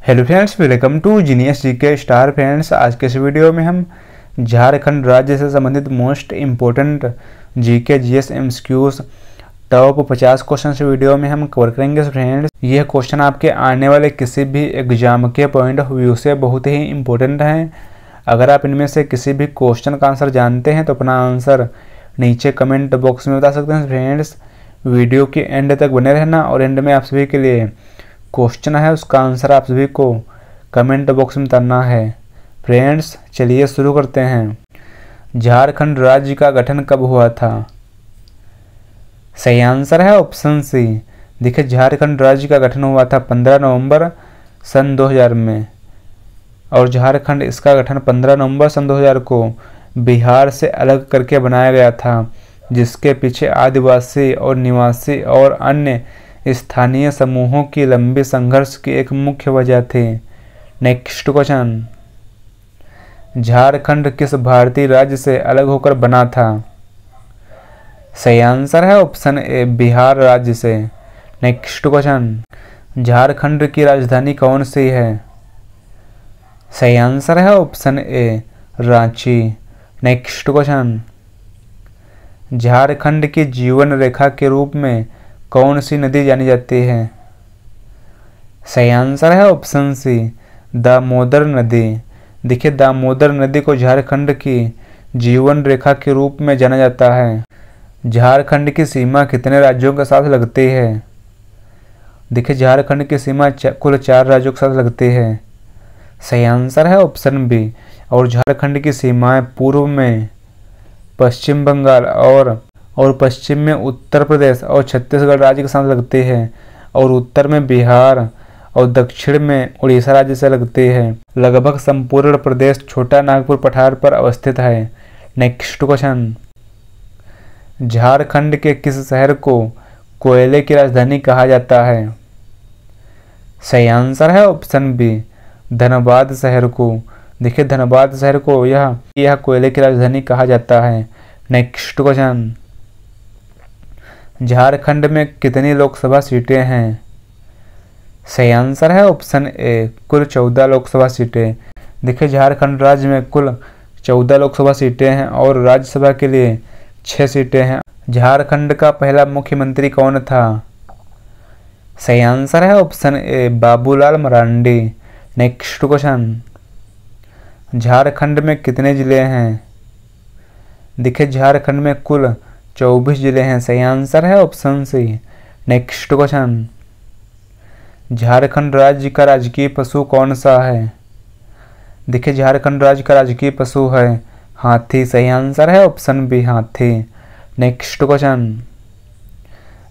Hello friends welcome to genius G K star friends आज के इस वीडियो में हम झारखंड राज्य से संबंधित most important G K G S M top पचास क्वेश्चन वीडियो में हम कवर करेंगे फ्रेंड्स यह क्वेश्चन आपके आने वाले किसी भी एग्ज़ाम के पॉइंट ऑफ़ व्यू से बहुत ही इम्पोर्टेंट हैं. अगर आप इनमें से किसी भी क्वेश्चन का आंसर जानते हैं तो अपना आंसर नीचे कमेंट बॉक्स में बता सकते हैं फ्रेंड्स वीडियो के एंड तक बने रहना और एंड में आप सभी के लिए क्वेश्चन है, उसका आंसर आप सभी को कमेंट बॉक्स में करना है। फ्रेंड्स, चलिए शुरू करते हैं। झारखंड राज्य का गठन कब हुआ था? सही आंसर है ऑप्शन सी। देखिए, झारखंड राज्य का गठन हुआ था 15 नवंबर सन 2000 में। और झारखंड इसका गठन 15 नवंबर सन 2000 को बिहार से अलग करके बनाया गया था, जिसके पीछे आदिवासी और निवासी और अन्य स्थानीय समूहों की लंबे संघर्ष की एक मुख्य वजह थी। Next question. झारखंड किस भारतीय राज्य से अलग होकर बना था? सही आंसर है ऑप्शन ए, बिहार राज्य से। Next question. झारखंड की राजधानी कौन सी है? सही आंसर है option A, Ranchi. Next question. Jharkhand की जीवन रेखा के रूप में कौन सी नदी जानी जाती है? सही आंसर है ऑप्शन सी दामोदर नदी। देखिए दामोदर नदी को झारखंड की जीवन रेखा के रूप में जाना जाता है। झारखंड की सीमा कितने राज्यों के साथ लगती है? देखिए, झारखंड की सीमा कुल चार राज्यों के साथ लगती है। सही आंसर है ऑप्शन बी, और झारखंड की सीमाएँ पूर्व में पश्चिम बंगाल और और पश्चिम में उत्तर प्रदेश और छत्तीसगढ़ राज्य के साथ लगते हैं, और उत्तर में बिहार और दक्षिण में उड़ीसा राज्य से लगते हैं। लगभग संपूर्ण प्रदेश छोटा नागपुर पठार पर अवस्थित है। Next question. झारखंड के किस शहर को कोयले की राजधानी कहा जाता है? सही आंसर है ऑप्शन बी, धनबाद शहर को। देखिए, धनबाद शहर को यह यह कोयले की राजधानी कहा जाता है। Next question. झारखंड में कितनी लोकसभा सीटें हैं? सही आंसर है ऑप्शन ए, कुल चौदह लोकसभा सीटें। देखिए, झारखंड राज्य में कुल चौदह लोकसभा सीटें हैं और राज्यसभा के लिए छः सीटें हैं। झारखंड का पहला मुख्यमंत्री कौन था? सही आंसर है option A, Babulal Marandi. Next question. Jharkhand में कितने ज़िले हैं? देखिए, झारखंड में कुल चौबीस ज़िले हैं। सही आंसर है option C. Next question. Jharkhand राज्य का राजकीय पशु कौन सा है? देखिए, झारखंड राज्य का राजकीय पशु है। हाथी, सही आंसर है ऑप्शन बी, हाथी। Next question.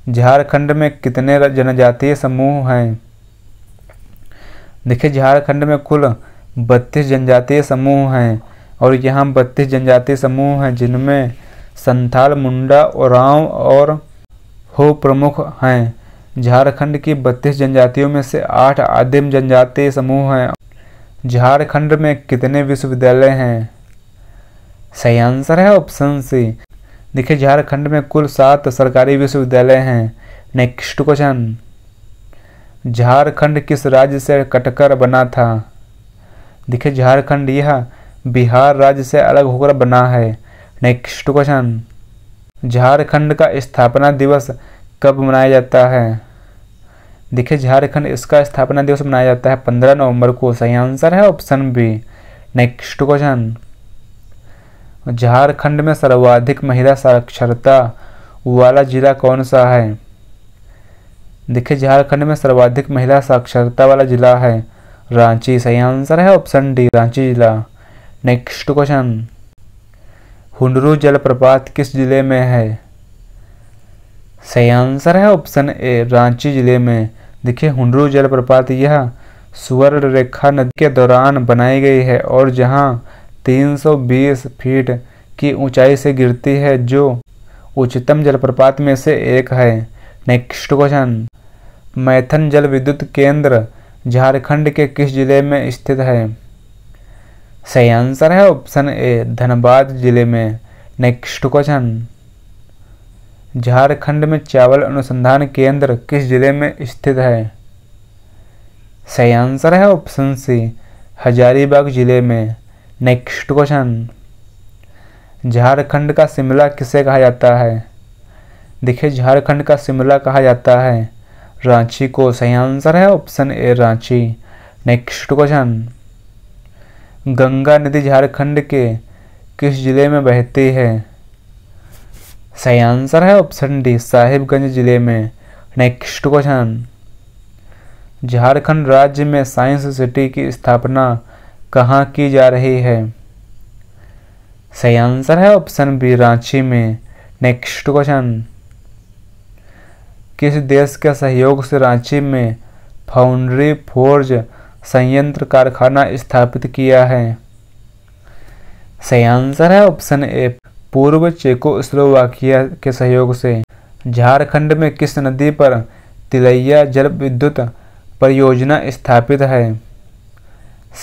झारखंड में कितने जनजातीय समूह हैं? देखिए, झारखंड में कुल बत्तीस जनजातीय समूह हैं और यहाँ बत्तीस जनजातीय समूह हैं जिनमें संथाल, मुंडा, ओरांव और हो प्रमुख हैं। झारखंड की बत्तीस जनजातियों में से आठ आदिम जनजातीय समूह हैं। झारखंड में कितने विश्वविद्यालय हैं? सही आंसर है ऑप्शन सी। देखिए, झारखंड में कुल सात सरकारी विश्वविद्यालय हैं। Next question. झारखंड किस राज्य से कटकर बना था? देखिए, झारखंड यह बिहार राज्य से अलग होकर बना है। Next question. झारखंड का स्थापना दिवस कब मनाया जाता है? देखिए, झारखंड इसका स्थापना दिवस मनाया जाता है पंद्रह नवंबर को। सही आंसर है option B. Next question. Jharkhand में सर्वाधिक महिला साक्षरता वाला जिला कौन सा है? देखिए, झारखंड में सर्वाधिक महिला साक्षरता वाला जिला है रांची। सही आंसर है ऑप्शन डी, रांची जिला। Next question. हुंडरू जलप्रपात किस ज़िले में है? सही आंसर है ऑप्शन ए, रांची ज़िले में। देखिए, हुंडरू जलप्रपात यह सुवर्ण रेखा नदी के दौरान बनाई गई है और जहाँ 320 फीट की ऊंचाई से गिरती है, जो उच्चतम जलप्रपात में से एक है। Next question. मैथन जल विद्युत केंद्र झारखंड के किस ज़िले में स्थित है? सही आंसर है ऑप्शन ए, धनबाद ज़िले में। Next question. झारखंड में चावल अनुसंधान केंद्र किस ज़िले में स्थित है? सही आंसर है ऑप्शन सी, हजारीबाग ज़िले में। Next question. झारखंड का शिमला किसे कहा जाता है? देखिए, झारखंड का शिमला कहा जाता है। रांची को सही आंसर है option A, Ranchi. Next question. Ganga नदी झारखंड के किस ज़िले में बहती है? सही आंसर है ऑप्शन डी, साहिबगंज ज़िले में। Next question. झारखंड राज्य में साइंस सिटी की स्थापना कहाँ की जा रही है? सही आंसर है ऑप्शन बी, रांची में। Next question. किस देश के सहयोग से रांची में फाउंड्री फोर्ज संयंत्र कारखाना स्थापित किया है। सही आंसर है ऑप्शन ए, पूर्व चेको चेकोस्लोवाकिया के सहयोग से। झारखंड में किस नदी पर तिलैया जल विद्युत परियोजना स्थापित है?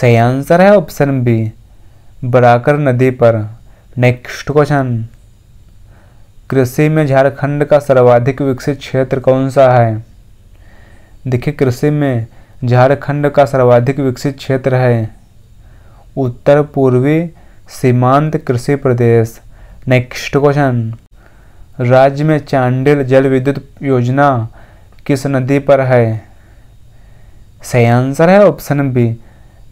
सही आंसर है ऑप्शन बी, बराकर नदी पर। Next question. कृषि में झारखंड का सर्वाधिक विकसित क्षेत्र कौन सा है? देखिए कृषि में झारखंड का सर्वाधिक विकसित क्षेत्र है। उत्तर पूर्वी सीमांत कृषि प्रदेश। नेक्स्ट क्वेश्चन राज्य में चांडिल जल विद्युत योजना किस नदी पर है? सही आंसर है ऑप्शन बी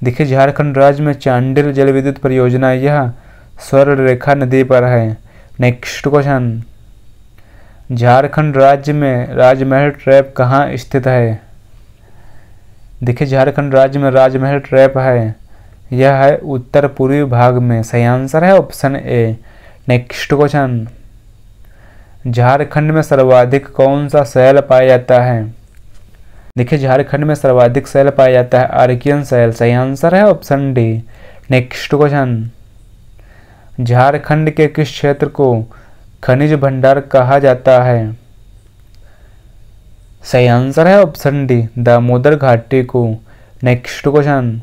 देखिए, झारखंड राज्य में चांडिल जल विद्युत परियोजना यह स्वर्ण रेखा नदी पर है। नेक्स्ट क्वेश्चन झारखंड राज्य में राजमहल ट्रैप कहाँ स्थित है? देखिए, झारखंड राज्य में राजमहल ट्रैप है। यह है उत्तर पूर्वी भाग में। सही आंसर है option A, next question. Jharkhand में सर्वाधिक कौन सा शैल पाया जाता है? देखिए, झारखंड में सर्वाधिक शैल पाया जाता है आर्कियन शैल। सही आंसर है option D, next question. Jharkhand के किस क्षेत्र को खनिज भंडार कहा जाता है? सही आंसर है ऑप्शन डी दामोदर घाटी को नेक्स्ट क्वेश्चन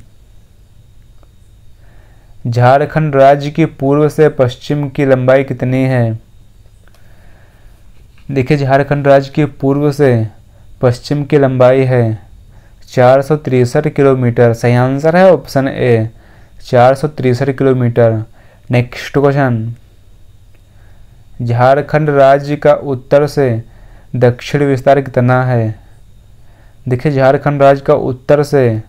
झारखंड राज्य की पूर्व से पश्चिम की लंबाई कितनी है? देखिए, झारखंड राज्य की पूर्व से पश्चिम की लंबाई है चार सौ तिरसठ किलोमीटर। सही आंसर है ऑप्शन ए चार सौ तिरसठ किलोमीटर। नेक्स्ट क्वेश्चन झारखंड राज्य का उत्तर से दक्षिण विस्तार कितना है। देखिए, झारखंड राज्य का उत्तर से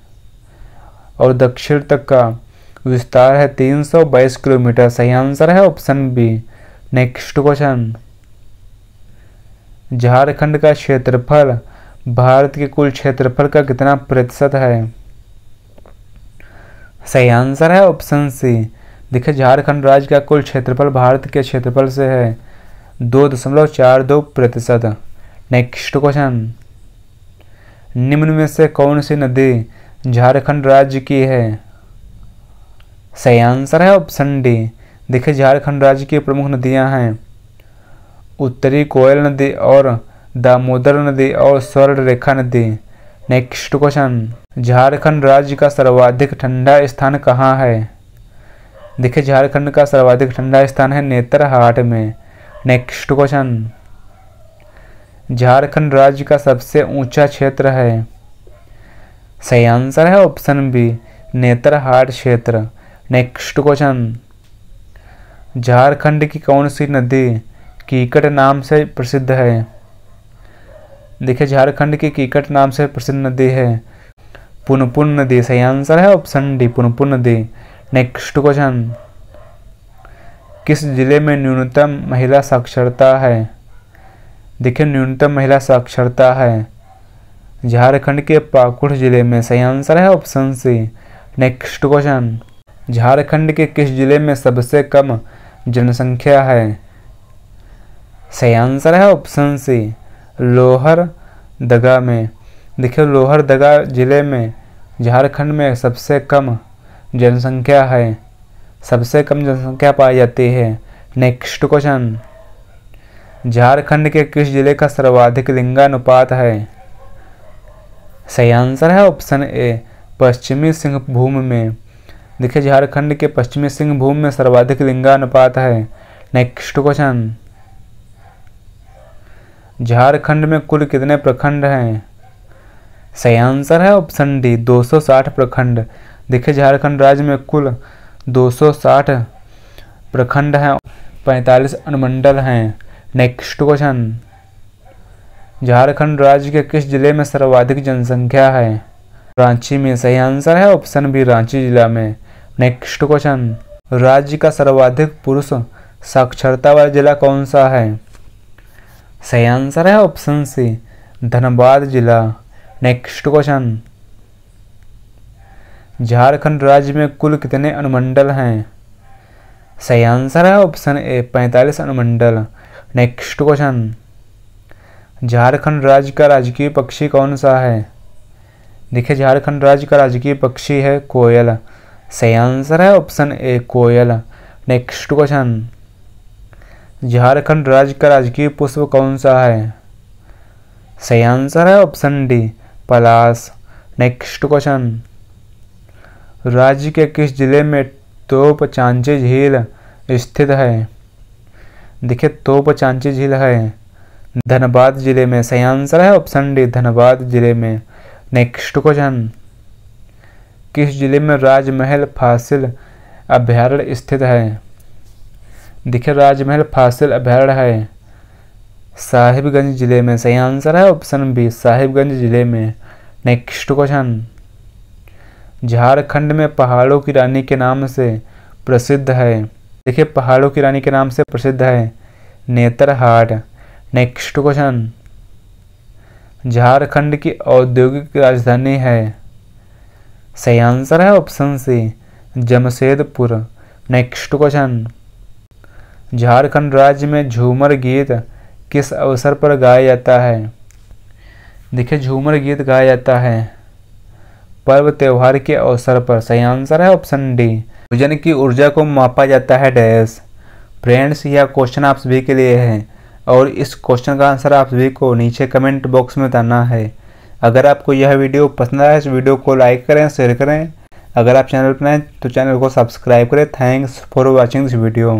और दक्षिण तक का विस्तार है 322 किलोमीटर। सही आंसर है option B. Next question. Jharkhand का क्षेत्रफल, भारत के कुल क्षेत्रफल का कितना प्रतिशत है? सही आंसर है ऑप्शन सी। देखिए, झारखंड राज्य का कुल क्षेत्रफल भारत के क्षेत्रफल से है दो दशमलव चार दो प्रतिशत। Next question. निम्न में से कौन सी नदी झारखंड राज्य की है? सही आंसर है ऑप्शन डी। देखिए, झारखंड राज्य की प्रमुख नदियाँ हैं। उत्तरी कोयल नदी और दामोदर नदी और स्वर्ण रेखा नदी। Next question. झारखंड राज्य का सर्वाधिक ठंडा स्थान कहाँ है? देखिए, झारखंड का सर्वाधिक ठंडा स्थान है नेत्रहाट में। Next question. झारखंड राज्य का सबसे ऊँचा क्षेत्र है। सही आंसर है ऑप्शन बी, नेत्रहाट क्षेत्र। Next question. झारखंड की कौन सी नदी कीकट नाम से प्रसिद्ध है? देखिए, झारखंड की कीकट नाम से प्रसिद्ध नदी है पुनपुन नदी। सही आंसर है ऑप्शन डी, पुनपुन नदी। Next question. किस ज़िले में न्यूनतम महिला साक्षरता है? देखिए, न्यूनतम महिला साक्षरता है। झारखंड के पाकुड़ ज़िले में सही आंसर है option C. Next question. Jharkhand के किस ज़िले में सबसे कम जनसंख्या है? सही आंसर है ऑप्शन सी। लोहर दगा में। देखिए, लोहर दगा ज़िले में झारखंड में सबसे कम जनसंख्या है। सबसे कम जनसंख्या पाई जाती है। Next question. झारखंड के किस ज़िले का सर्वाधिक लिंगानुपात है? सही आंसर है ऑप्शन ए, पश्चिमी सिंहभूम में। देखिए, झारखंड के पश्चिमी सिंहभूम में सर्वाधिक लिंगानुपात है। Next question. झारखंड में कुल कितने प्रखंड हैं? सही आंसर है ऑप्शन डी 260 प्रखंड। देखिए, झारखंड राज्य में कुल 260 प्रखंड हैं 45 अनुमंडल हैं। नेक्स्ट क्वेश्चन झारखंड राज्य के किस ज़िले में सर्वाधिक जनसंख्या है? रांची में सही आंसर है ऑप्शन बी रांची जिला में। नेक्स्ट क्वेश्चन राज्य का सर्वाधिक पुरुष साक्षरता वाला जिला कौन सा है? सही आंसर है ऑप्शन सी धनबाद जिला। नेक्स्ट क्वेश्चन झारखंड राज्य में कुल कितने अनुमंडल हैं? सही आंसर है ऑप्शन ए पैंतालीस अनुमंडल। नेक्स्ट क्वेश्चन झारखंड राज्य का राजकीय पक्षी कौन सा है? देखिए, झारखंड राज्य का राजकीय पक्षी है कोयल। सही आंसर है option A coil. Next question Jharkhand राज्य का राजकीय पुष्प कौन सा है? सही आंसर है ऑप्शन डी पलास नेक्स्ट क्वेश्चन राज्य के किस ज़िले में तोप चांचे झील स्थित है? देखिए तोप चांचे झील है। धनबाद ज़िले में सही आंसर है ऑप्शन डी, धनबाद ज़िले में नेक्स्ट क्वेश्चन किस ज़िले में राजमहल फासिल अभ्यारण्य स्थित है? देखिए राजमहल फासिल अभ्यारण्य है। साहिबगंज ज़िले में सही आंसर है ऑप्शन बी, साहिबगंज ज़िले में नेक्स्ट क्वेश्चन झारखंड में पहाड़ों की रानी के नाम से प्रसिद्ध है। देखिए, पहाड़ों की रानी के नाम से प्रसिद्ध है। नेतरहाट नेक्स्ट क्वेश्चन झारखंड की औद्योगिक राजधानी है। सही आंसर है option C Jamshedpur. Next question Jharkhand राज्य में झूमर गीत किस अवसर पर गाया जाता है? देखिए, झूमर गीत गाया जाता है। पर्व त्योहार के अवसर पर। सही आंसर है ऑप्शन डी भोजन की ऊर्जा को मापा जाता है डैश। फ्रेंड्स, यह क्वेश्चन आप सभी के लिए है और इस क्वेश्चन का आंसर आप सभी को नीचे कमेंट बॉक्स में बताना है। अगर आपको यह वीडियो पसंद आया इस वीडियो को लाइक करें शेयर करें। अगर आप चैनल पर नए तो चैनल को सब्सक्राइब करें। Thanks for watching this video